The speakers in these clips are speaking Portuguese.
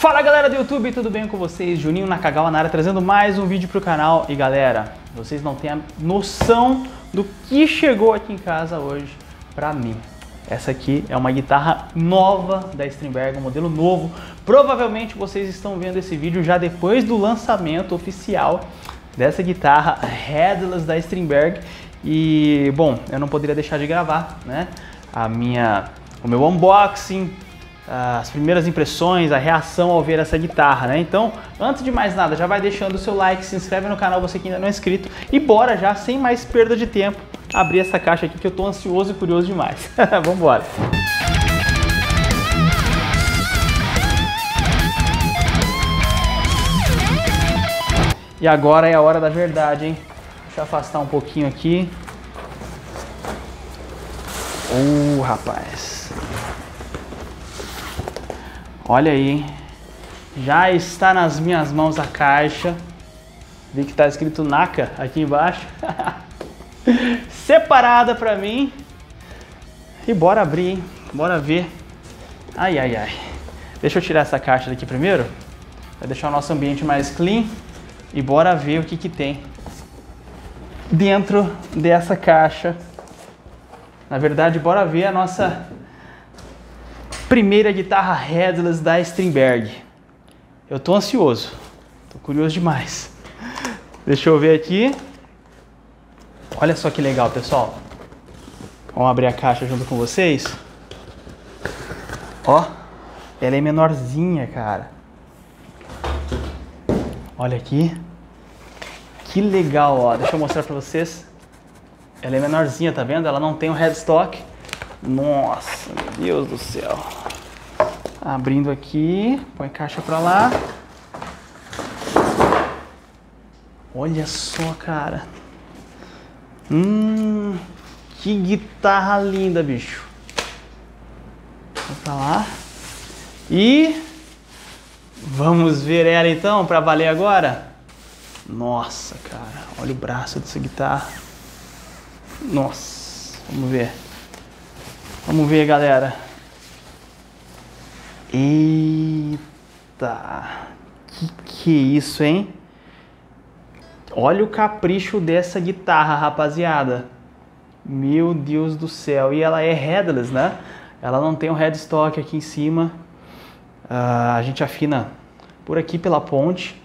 Fala galera do YouTube, tudo bem com vocês? Juninho Nakagawa na área trazendo mais um vídeo pro canal. E galera, vocês não têm a noção do que chegou aqui em casa hoje pra mim. Essa aqui é uma guitarra nova da Strindberg, um modelo novo. Provavelmente vocês estão vendo esse vídeo já depois do lançamento oficial dessa guitarra Headless da Strindberg. E bom, eu não poderia deixar de gravar, né? A minha, o meu unboxing, as primeiras impressões, a reação ao ver essa guitarra, né? Então, antes de mais nada, já vai deixando o seu like, se inscreve no canal você que ainda não é inscrito e bora já, sem mais perda de tempo, abrir essa caixa aqui que eu tô ansioso e curioso demais. Vamos embora. E agora é a hora da verdade, hein? Deixa eu afastar um pouquinho aqui. Uh, rapaz. Olha aí, hein? Já está nas minhas mãos a caixa. Vi que está escrito Naka aqui embaixo. Separada para mim. E bora abrir, hein? Bora ver. Ai, ai, ai. Deixa eu tirar essa caixa daqui primeiro. Vai deixar o nosso ambiente mais clean. E bora ver o que, que tem dentro dessa caixa. Na verdade, bora ver a nossa primeira guitarra headless da Strindberg. Eu tô ansioso, tô curioso demais. Deixa eu ver aqui. Olha só que legal, pessoal. Vamos abrir a caixa junto com vocês. Ó, ela é menorzinha, cara. Olha aqui. Que legal, ó. Deixa eu mostrar pra vocês. Ela é menorzinha, tá vendo? Ela não tem o um headstock. Nossa, meu Deus do céu. Abrindo aqui, põe caixa pra lá. Olha só, cara. Hum, que guitarra linda, bicho. Vou pra lá. E vamos ver ela então para valer agora. Nossa, cara, olha o braço dessa guitarra. Nossa, vamos ver. Vamos ver, galera. Eita, que que é isso, hein? Olha o capricho dessa guitarra, rapaziada. Meu Deus do céu. E ela é headless, né? Ela não tem um headstock aqui em cima. Uh, a gente afina por aqui pela ponte.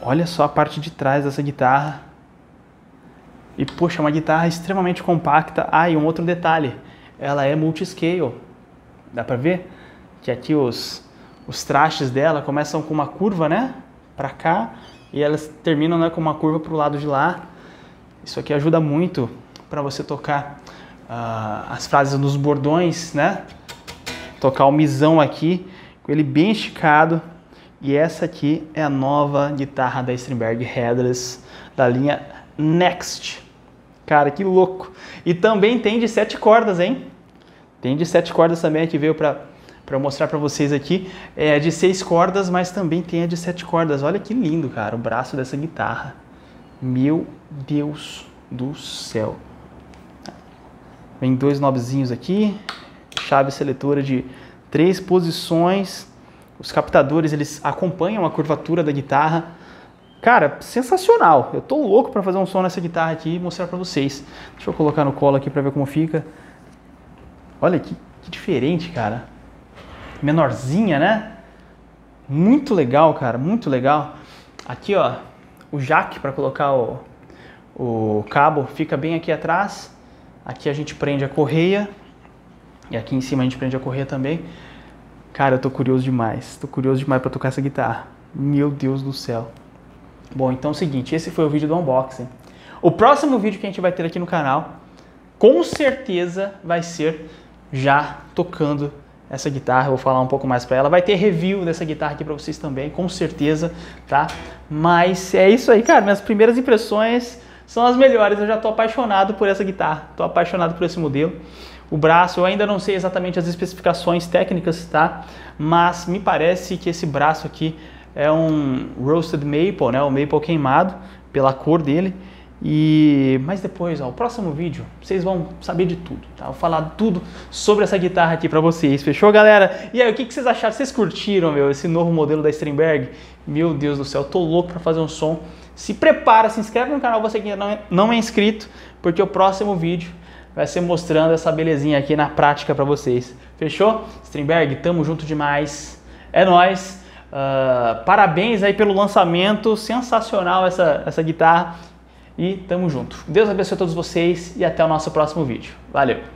Olha só a parte de trás dessa guitarra. E, poxa, uma guitarra extremamente compacta. Ah, e um outro detalhe. Ela é multiscale. Dá pra ver? Que aqui os, os trastes dela começam com uma curva, né? Pra cá. E elas terminam né, com uma curva pro lado de lá. Isso aqui ajuda muito para você tocar uh, as frases nos bordões, né? Tocar o misão aqui, com ele bem esticado. E essa aqui é a nova guitarra da Strindberg Headless, da linha Next. Cara, que louco! E também tem de sete cordas, hein? Tem de sete cordas também que veio para mostrar para vocês aqui. É de seis cordas, mas também tem a de sete cordas. Olha que lindo, cara, o braço dessa guitarra. Meu Deus do céu. Vem dois knobzinhos aqui, chave seletora de três posições. Os captadores, eles acompanham a curvatura da guitarra. Cara, sensacional. Eu tô louco para fazer um som nessa guitarra aqui e mostrar para vocês. Deixa eu colocar no colo aqui para ver como fica. Olha que, que diferente, cara menorzinha, né? Muito legal, cara, muito legal. Aqui, ó, o jack para colocar o, o cabo fica bem aqui atrás. Aqui a gente prende a correia. E aqui em cima a gente prende a correia também. Cara, eu tô curioso demais. Tô curioso demais para tocar essa guitarra. Meu Deus do céu. Bom, então é o seguinte, esse foi o vídeo do unboxing. O próximo vídeo que a gente vai ter aqui no canal, com certeza vai ser já tocando essa guitarra, eu vou falar um pouco mais para ela. Vai ter review dessa guitarra aqui para vocês também, com certeza, tá? Mas é isso aí, cara. Minhas primeiras impressões são as melhores. Eu já tô apaixonado por essa guitarra, tô apaixonado por esse modelo. O braço, eu ainda não sei exatamente as especificações técnicas, tá? Mas me parece que esse braço aqui é um roasted maple, né? O maple queimado pela cor dele. E mas depois, ó, o próximo vídeo, vocês vão saber de tudo, tá? Vou falar tudo sobre essa guitarra aqui para vocês. Fechou, galera? E aí, o que, que vocês acharam? Vocês curtiram, meu, esse novo modelo da Stringberg? Meu Deus do céu, tô louco para fazer um som. Se prepara, se inscreve no canal você que não é, não é inscrito, porque o próximo vídeo vai ser mostrando essa belezinha aqui na prática para vocês. Fechou? Stringberg, tamo junto demais. É nós. Uh, parabéns aí pelo lançamento, sensacional essa, essa guitarra e tamo junto. Deus abençoe todos vocês e até o nosso próximo vídeo. Valeu!